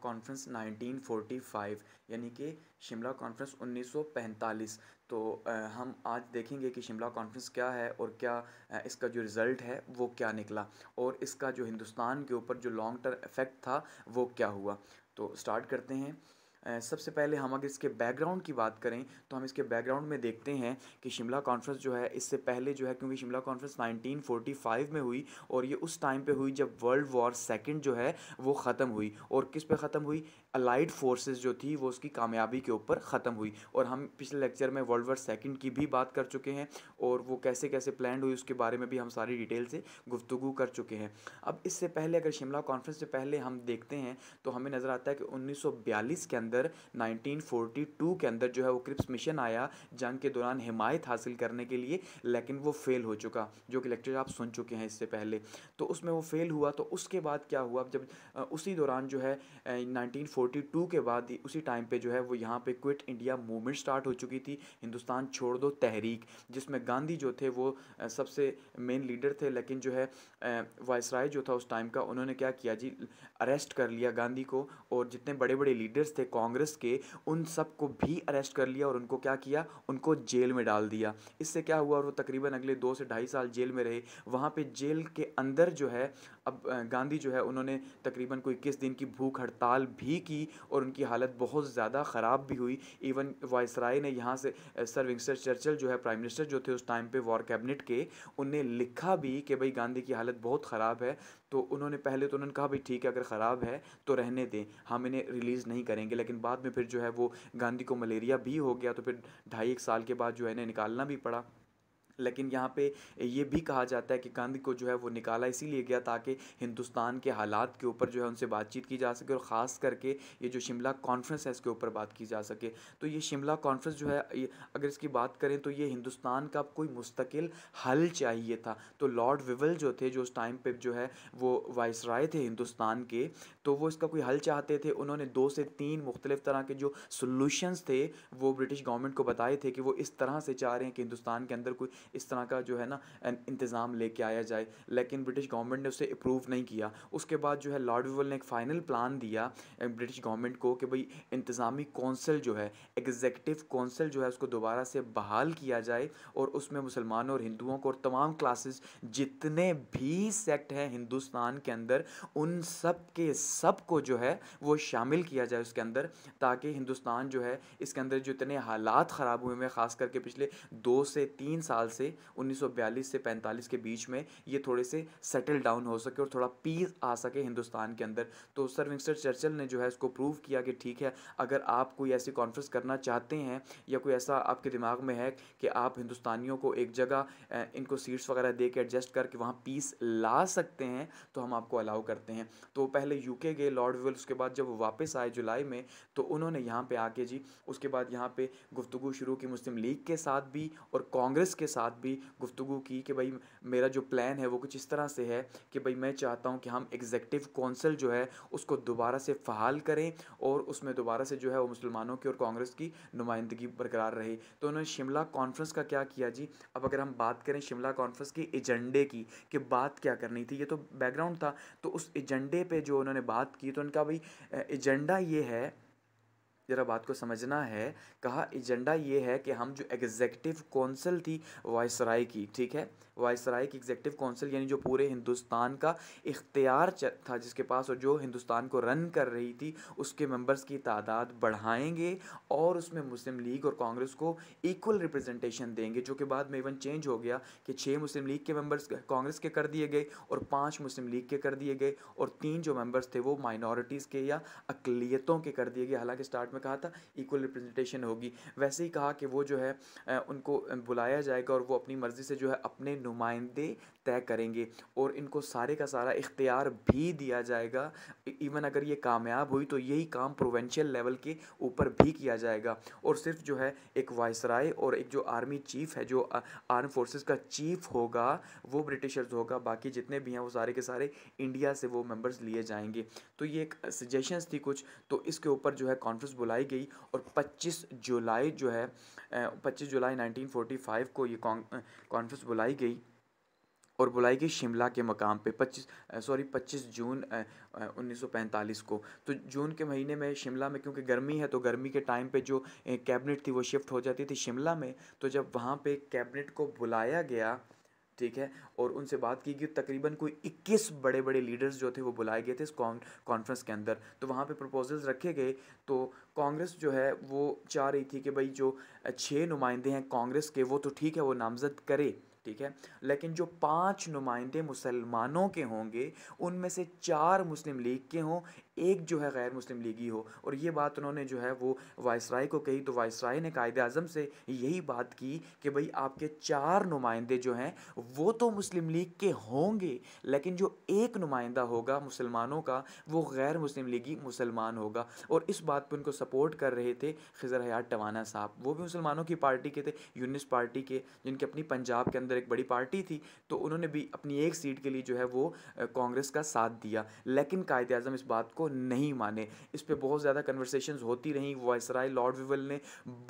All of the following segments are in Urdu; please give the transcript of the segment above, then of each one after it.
کانفرنس نائنٹین فورٹی فائیو یعنی کہ شملہ کانفرنس انیس سو پینتالیس۔ تو ہم آج دیکھیں گے کہ شملہ کانفرنس کیا ہے اور کیا اس کا جو رزلٹ ہے وہ کیا نکلا۔ اور اس کا جو ہندوستان کے اوپر جو لانگ ٹرم افیکٹ تھا وہ کیا ہوا۔ تو اسٹارٹ کرتے ہیں۔ سب سے پہلے ہم اگر اس کے بیک گراؤنڈ کی بات کریں تو ہم اس کے بیک گراؤنڈ میں دیکھتے ہیں کہ شملہ کانفرنس جو ہے، اس سے پہلے جو ہے، کیونکہ Shimla conference nineteen forty five میں ہوئی اور یہ اس ٹائم پہ ہوئی جب ورلڈ وار سیکنڈ جو ہے، وہ ختم ہوئی اور کس پہ ختم ہوئی؟ الائڈ فورسز جو تھی وہ اس کی کامیابی کے اوپر ختم ہوئی۔ اور ہم پچھلے لیکچر میں ورلڈ وار سیکنڈ کی بھی بات کر چکے ہیں اور وہ کیسے کیسے پلانڈ ہوئی اس کے بارے میں بھی ہم ساری ڈیٹیل سے گفتگو کر چکے ہیں۔ اب اس سے پہلے اگر شملہ کانفرنس سے پہلے ہم دیکھتے ہیں تو ہمیں نظر آتا ہے کہ انیس سو بیالیس کے اندر نائنٹین فورٹی ٹو کے اندر جو ہے وہ کرپس مشن آیا جنگ کے دوران حمایت حاصل کرنے کے لیے، لیکن وہ فیل ہو چکا، جو کہ لیکچر آپ سن چکے ہیں اس سے پہلے۔ تو اس میں وہ فیل ہوا تو اس کے بعد کیا ہوا؟ جب اسی دوران جو ہے نائنٹین فورٹی فورٹی ٹو کے بعد اسی ٹائم پہ جو ہے وہ یہاں پہ کوئٹ انڈیا موومنٹ سٹارٹ ہو چکی تھی، ہندوستان چھوڑ دو تحریک، جس میں گاندھی جو تھے وہ سب سے مین لیڈر تھے، لیکن جو ہے وائس رائے جو تھا اس ٹائم کا انہوں نے کیا کیا جی؟ اریسٹ کر لیا گاندھی کو اور جتنے بڑے بڑے لیڈرز تھے کانگریس کے، ان سب کو بھی اریسٹ کر لیا اور ان کو کیا کیا؟ ان کو جیل میں ڈال دیا۔ اس سے کیا ہوا اور وہ تقریباً اگلے دو سے ڈھائی سال جیل میں رہے۔ وہاں پہ جیل کے اندر جو ہے، اب گاندھی جو ہے، انہوں نے تقریباً کوئی اکیس دن کی بھوک ہڑتال بھی کی۔ اور ان کی حالت بہت زیادہ خراب بھی ہوئی۔ ایون وائس رائے نے یہاں سے سر ونگسٹر چرچل جو ہے پرائم منسٹر جو تھے اس ٹائم پہ وار کیبنٹ کے ان نے لکھا بھی کہ بھائی گاندھی کی حالت بہت خراب ہے۔ تو انہوں نے پہلے تو انہوں نے کہا بھائی ٹھیک ہے، اگر خراب ہے تو رہنے دیں۔ ہم انہیں ریلیز نہیں کریں گے، لیکن بعد میں پھر جو ہے وہ گاندھی کو ملیریا بھی ہو گیا تو پھر ڈھائی ایک سال کے بعد جو ہے انہیں نکالنا بھی پڑا۔ لیکن یہاں پہ یہ بھی کہا جاتا ہے کہ گاندھی کو جو ہے وہ نکالا اسی لیے گیا تاکہ ہندوستان کے حالات کے اوپر جو ہے ان سے بات چیت کی جا سکے اور خاص کر کے یہ جو شملہ کانفرنس ہے اس کے اوپر بات کی جا سکے۔ تو یہ شملہ کانفرنس جو ہے اگر اس کی بات کریں تو یہ ہندوستان کا کوئی مستقل حل چاہیے تھا۔ تو لارڈ ویول جو تھے، جو اس ٹائم پہ جو ہے وہ وائس رائے تھے ہندوستان کے، تو وہ اس کا کوئی حل چاہتے تھے۔ انہوں نے دو سے تین مختلف طرح کے جو سلوشنس تھے، وہ برٹش گورنمنٹ کو بتائے تھے کہ وہ اس طرح سے چاہ رہے ہیں کہ ہندوستان کے اندر کوئی اس طرح کا جو ہے نا انتظام لے کے آیا جائے۔ لیکن برٹش گورنمنٹ نے اسے اپروو نہیں کیا۔ اس کے بعد جو ہے لارڈ ویول نے ایک فائنل پلان دیا برٹش گورنمنٹ کو کہ بھئی انتظامی کونسل جو ہے ایگزیکٹو کونسل جو ہے، اس کو دوبارہ سے بحال کیا جائے اور اس میں مسلمانوں اور ہندوؤں کو اور تمام کلاسز جتنے بھی سیکٹ ہیں ہندوستان کے اندر، ان سب کے سب کو جو ہے وہ شامل کیا جائے اس کے اندر، تاکہ ہندوستان جو ہے اس کے اندر جو اتنے حالات خراب ہوئے ہیں، خاص کر کے پچھلے دو سے تین سال سے انیس سو بیالیس سے پینتالیس کے بیچ میں یہ تھوڑے سے سیٹل ڈاؤن ہو سکے اور تھوڑا پیس آ سکے ہندوستان کے اندر۔ تو سر ونگسٹر چرچل نے جو ہے اس کو پروو کیا کہ ٹھیک ہے، اگر آپ کوئی ایسی کانفرنس کرنا چاہتے ہیں یا کوئی ایسا آپ کے دماغ میں ہے کہ آپ ہندوستانیوں کو ایک جگہ ان کو سیٹس وغیرہ دے کے ایڈجسٹ کر کے وہاں پیس لا سکتے ہیں، تو ہم آپ کو الاؤ کرتے ہیں۔ تو پہلے یو کے گئے لارڈ ویول اس کے بعد جب وہ واپس آئے جولائی میں، تو انہوں نے یہاں پہ آ کے جی اس کے بعد یہاں پہ گفتگو شروع کی مسلم لیگ کے ساتھ بھی اور کانگریس کے ساتھ بھی گفتگو کی کہ بھائی میرا جو پلان ہے وہ کچھ اس طرح سے ہے کہ بھائی میں چاہتا ہوں کہ ہم ایگزیکٹو کونسل جو ہے اس کو دوبارہ سے فعال کریں اور اس میں دوبارہ سے جو ہے وہ مسلمانوں کی اور کانگریس کی نمائندگی برقرار رہے۔ تو انہوں نے شملہ کانفرنس کا کیا کیا جی؟ اب اگر ہم بات کریں شملہ کانفرنس کی ایجنڈے کی کہ بات کیا کرنی تھی، یہ تو بیک گراؤنڈ تھا۔ تو اس ایجنڈے پہ جو انہوں نے بات کی تو ان کا بھائی ایجنڈا یہ ہے ذرا بات کو سمجھنا ہے، کہا، ایجنڈا یہ ہے کہ ہم جو ایگزیکٹو کونسل تھی وائس رائے کی، ٹھیک ہے؟ وائس رائے کی ایگزیکٹو کونسل یعنی جو پورے ہندوستان کا اختیار تھا جس کے پاس اور جو ہندوستان کو رن کر رہی تھی، اس کے ممبرس کی تعداد بڑھائیں گے اور اس میں مسلم لیگ اور کانگریس کو ایکول ریپرزنٹیشن دیں گے، جو کہ بعد میں ایون چینج ہو گیا کہ چھ مسلم لیگ کے ممبرس کانگریس کے کر دیے گئے اور پانچ مسلم لیگ کے کر دیے گئے اور تین جو ممبرس تھے وہ مائنورٹیز کے یا اقلیتوں کے کر دیے گئے۔ حالانکہ اسٹارٹ میں کہا تھا ایکول ریپرزنٹیشن ہوگی۔ ویسے ہی کہا کہ وہ جو ہے ان کو بلایا جائے گا اور وہ اپنی مرضی سے جو ہے اپنے نمائندے طے کریں گے اور ان کو سارے کا سارا اختیار بھی دیا جائے گا۔ ایون اگر یہ کامیاب ہوئی تو یہی کام پروونشل لیول کے اوپر بھی کیا جائے گا۔ اور صرف جو ہے ایک وائس رائے اور ایک جو آرمی چیف ہے، جو آرم فورسز کا چیف ہوگا، وہ برٹشرز ہوگا۔ باقی جتنے بھی ہیں، وہ سارے کے سارے انڈیا سے وہ ممبرز لیے جائیں گے۔ تو یہ ایک سجیشنز تھی کچھ۔ تو اس کے اوپر جو ہے کانفرنس بلائی گئی اور پچیس جولائی جو ہے، پچیس جولائی نائنٹین فورٹی فائیو کو یہ کانفرنس بلائی گئی۔ اور بلائی گئی شملہ کے مقام پہ پچیس سوری، پچیس جون انیس سو پینتالیس کو۔ تو جون کے مہینے میں شملہ میں، کیونکہ گرمی ہے تو گرمی کے ٹائم پہ جو کیبنٹ تھی وہ شفٹ ہو جاتی تھی شملہ میں۔ تو جب وہاں پہ کیبنٹ کو بلایا گیا، ٹھیک ہے، اور ان سے بات کی گئی تقریباً کوئی اکیس بڑے بڑے لیڈرز جو تھے وہ بلائے گئے تھے اس کانفرنس کے اندر۔ تو وہاں پہ پروپوزلز رکھے گئے۔ تو کانگریس جو ہے وہ چاہ رہی تھی کہ بھائی جو چھ نمائندے ہیں کانگریس کے، وہ تو ٹھیک ہے، وہ نامزد کرے۔ ٹھیک ہے۔ لیکن جو پانچ نمائندے مسلمانوں کے ہوں گے، ان میں سے چار مسلم لیگ کے ہوں۔ ایک جو ہے غیر مسلم لیگی ہو۔ اور یہ بات انہوں نے جو ہے وہ وائسرائے کو کہی تو وائسرائے نے قائد اعظم سے یہی بات کی کہ بھئی آپ کے چار نمائندے جو ہیں وہ تو مسلم لیگ کے ہوں گے، لیکن جو ایک نمائندہ ہوگا مسلمانوں کا وہ غیر مسلم لیگی مسلمان ہوگا۔ اور اس بات پہ ان کو سپورٹ کر رہے تھے خضر حیات ٹوانا صاحب۔ وہ بھی مسلمانوں کی پارٹی کے تھے، یونس پارٹی کے، جن کی اپنی پنجاب کے اندر ایک بڑی پارٹی تھی۔ تو انہوں نے بھی اپنی ایک سیٹ کے لیے جو ہے وہ کانگریس کا ساتھ دیا۔ لیکن قائد اعظم اس بات کو کو نہیں مانے۔ اس پہ بہت زیادہ کنورسیشنز ہوتی رہیں۔ وائسرائے لارڈ ویول نے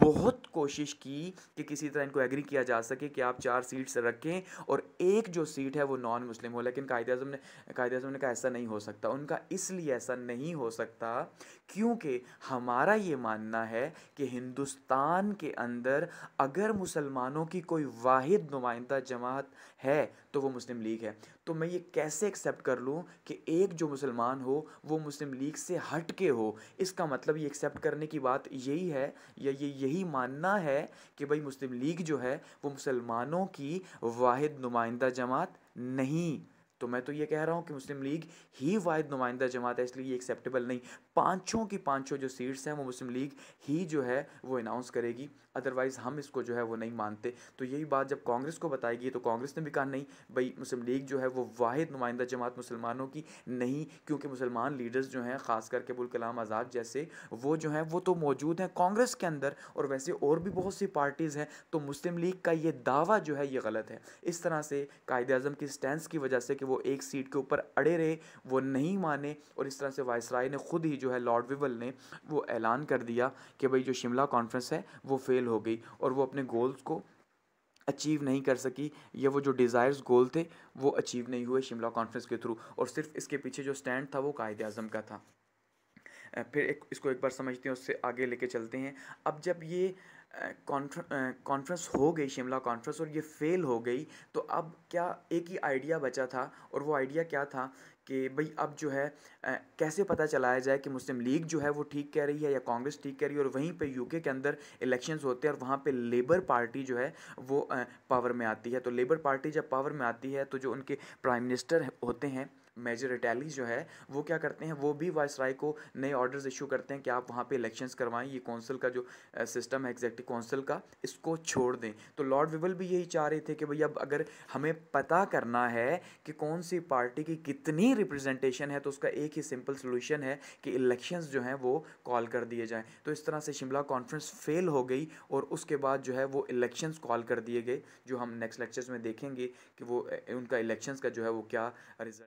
بہت کوشش کی کہ کسی طرح ان کو ایگری کیا جا سکے کہ آپ چار سیٹس رکھیں اور ایک جو سیٹ ہے وہ نان مسلم ہو۔ لیکن قائد اعظم نے قائد اعظم نے کہا ایسا نہیں ہو سکتا۔ ان کا اس لیے ایسا نہیں ہو سکتا کیونکہ ہمارا یہ ماننا ہے کہ ہندوستان کے اندر اگر مسلمانوں کی کوئی واحد نمائندہ جماعت ہے تو وہ مسلم لیگ ہے۔ تو میں یہ کیسے ایکسیپٹ کر لوں کہ ایک جو مسلمان ہو وہ مسلم مسلم لیگ سے ہٹ کے ہو، اس کا مطلب یہ ایکسیپٹ کرنے کی بات یہی ہے یا یہ یہی ماننا ہے کہ بھائی مسلم لیگ جو ہے وہ مسلمانوں کی واحد نمائندہ جماعت نہیں۔ تو میں تو یہ کہہ رہا ہوں کہ مسلم لیگ ہی واحد نمائندہ جماعت ہے، اس لیے یہ ایکسیپٹیبل نہیں۔ پانچوں کی پانچوں جو سیٹس ہیں وہ مسلم لیگ ہی جو ہے وہ اناؤنس کرے گی۔ ادروائز ہم اس کو جو ہے وہ نہیں مانتے۔ تو یہی بات جب کانگریس کو بتائے گی تو کانگریس نے بھی کہا نہیں، بھائی مسلم لیگ جو ہے وہ واحد نمائندہ جماعت مسلمانوں کی نہیں، کیونکہ مسلمان لیڈرز جو ہیں، خاص کر کے ابوالکلام آزاد جیسے، وہ جو ہیں وہ تو موجود ہیں کانگریس کے اندر۔ اور ویسے اور بھی بہت سی پارٹیز ہیں، تو مسلم لیگ کا یہ دعویٰ جو ہے یہ غلط ہے۔ اس طرح سے قائد اعظم کی سٹینس کی وجہ سے کہ وہ ایک سیٹ کے اوپر اڑے رہے، وہ نہیں مانے۔ اور اس طرح سے وائس رائے نے خود ہی جو ہے لارڈ ویول نے وہ اعلان کر دیا کہ بھائی جو شملہ کانفرنس ہے، وہ فیل ہو گئی اور وہ اپنے گولز کو اچیو نہیں کر سکی، یا وہ جو ڈیزائرز گول تھے، وہ اچیو نہیں ہوئے شملہ کانفرنس کے تھرو اور صرف اس کے پیچھے جو سٹینڈ تھا، وہ قائد اعظم کا تھا۔ پھر ایک، اس کو ایک بار سمجھتے ہیں، اس سے آگے لے کے چلتے ہیں۔ اب جب یہ کانفرنس ہو گئی شملہ کانفرنس اور یہ فیل ہو گئی، تو اب کیا ایک ہی آئیڈیا بچا تھا؟ اور وہ آئیڈیا کیا تھا؟ کہ بھئی اب جو ہے کیسے پتہ چلایا جائے کہ مسلم لیگ جو ہے وہ ٹھیک کہہ رہی ہے یا کانگریس ٹھیک کہہ رہی ہے اور وہیں پہ یو کے کے اندر الیکشنز ہوتے ہیں اور وہاں پہ لیبر پارٹی جو ہے وہ پاور میں آتی ہے۔ تو لیبر پارٹی جب پاور میں آتی ہے تو جو ان کے پرائم منسٹر ہوتے ہیں میجر اٹیلی جو ہے، وہ کیا کرتے ہیں؟ وہ بھی وائس رائے کو نئے آرڈرز ایشو کرتے ہیں کہ آپ وہاں پہ الیکشنز کروائیں، یہ کونسل کا جو سسٹم ہے ایگزیکٹو کونسل کا، اس کو چھوڑ دیں۔ تو لارڈ ویول بھی یہی چاہ رہے تھے کہ بھئی اب اگر ہمیں پتہ کرنا ہے کہ کون سی پارٹی کی کتنی ریپرزنٹیشن ہے تو اس کا ایک ہی سمپل سلوشن ہے کہ الیکشنز جو ہیں وہ کال کر دیے جائیں۔ تو اس طرح سے شملہ کانفرنس فیل ہو گئی اور اس کے بعد جو ہے وہ الیکشنز کال کر دیے گئے، جو ہم نیکسٹ لیکچرز میں دیکھیں گے کہ وہ ان کا الیکشنز کا جو ہے وہ کیا رزلٹ